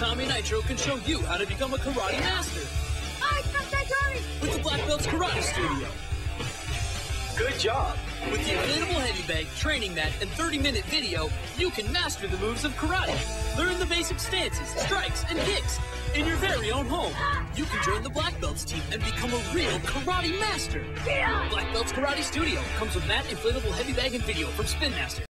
Tommy Nitro can show you how to become a karate master I Kaptai Johnny! with the Black Belts Karate Studio. Good job. With the inflatable heavy bag, training mat, and 30-minute video, you can master the moves of karate. Learn the basic stances, strikes, and kicks in your very own home. You can join the Black Belts team and become a real karate master. Yeah! Black Belts Karate Studio comes with mat, inflatable heavy bag, and video from Spin Master.